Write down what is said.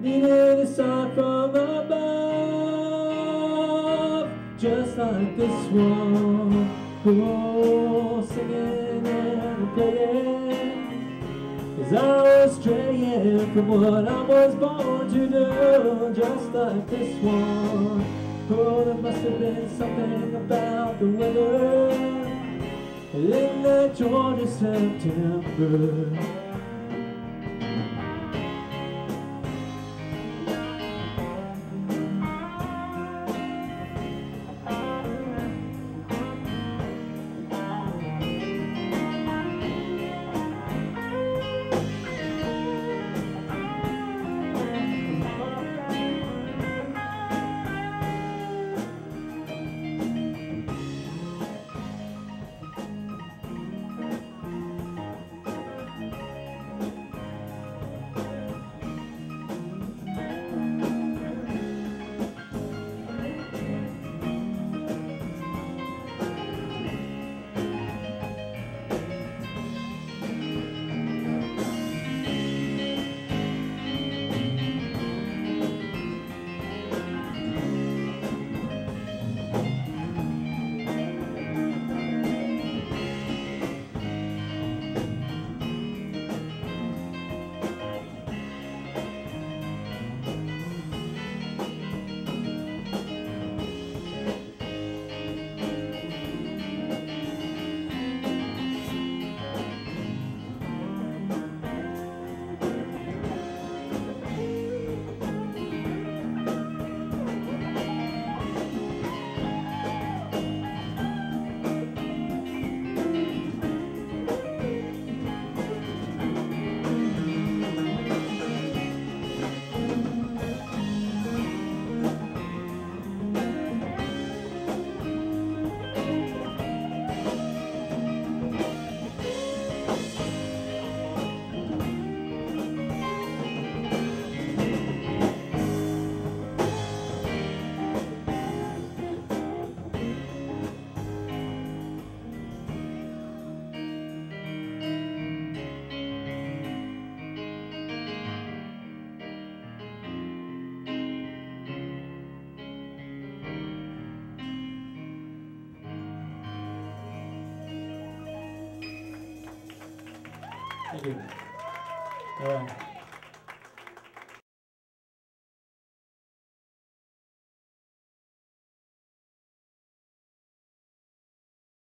needed a sign from above, just like this one. Oh, singing and playing. Cause I was straying from what I was born to do, just like this one. Oh, there must have been something about the weather in that Georgia September. 谢谢你。们